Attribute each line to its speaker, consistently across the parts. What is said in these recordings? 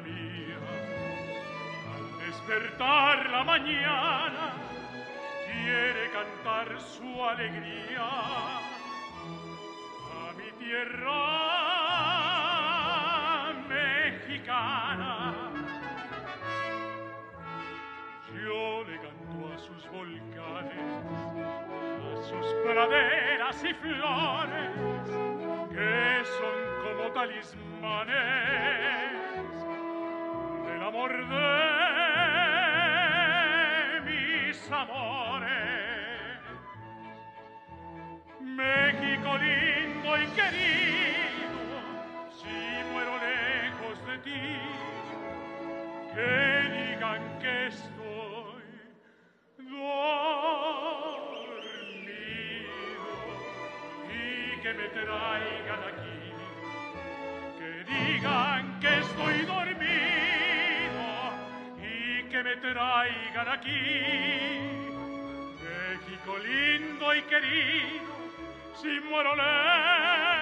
Speaker 1: mía. Al despertar la mañana, quiere cantar su alegría a mi tierra mexicana. Yo le canto a sus volcanes, a sus praderas y flores, que son como talismanes amor de mis amores. México lindo y querido, si muero lejos de ti, que digan que estoy dormido y que me traigan aquí que digan que estoy dormido que me traigan aquí. México lindo y querido, si muero lejos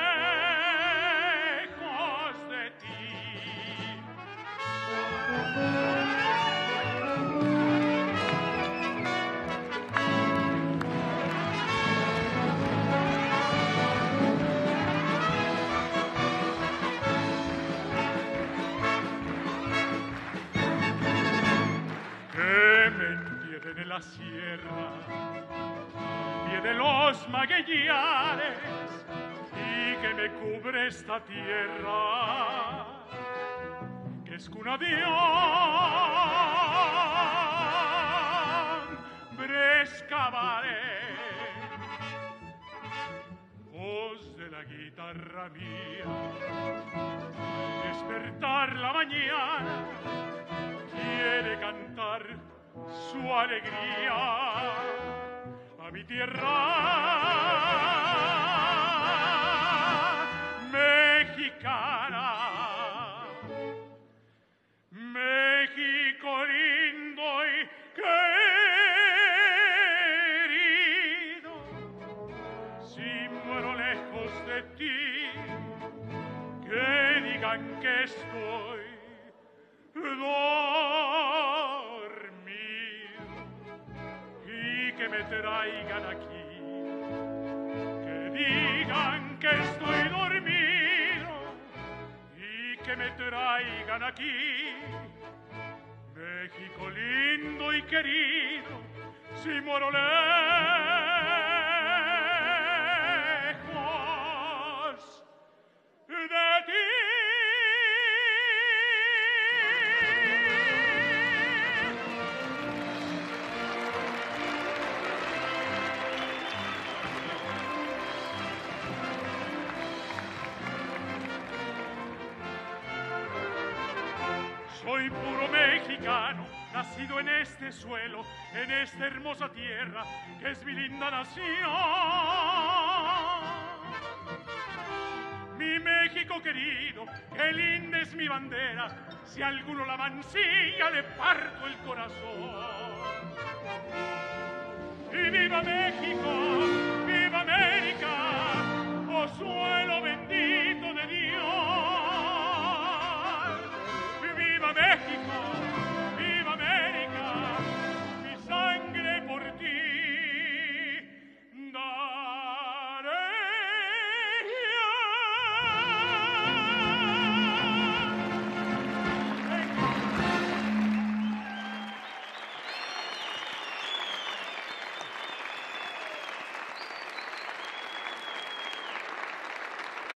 Speaker 1: sierra, pie de los maguellares, y que me cubre esta tierra, que es cuna de hombres cabaret. Voz de la guitarra mía, despertar la mañana, quiere su alegría a mi tierra mexicana. México lindo y querido, si muero lejos de ti, que digan que estoy dormido que me traigan aquí, que digan que estoy dormido y que me traigan aquí. México lindo y querido, si muero lejos Soy puro mexicano, nacido en este suelo, en esta hermosa tierra, que es mi linda nación. Mi México querido, qué linda es mi bandera, si alguno la mancilla le parto el corazón. ¡Y viva México!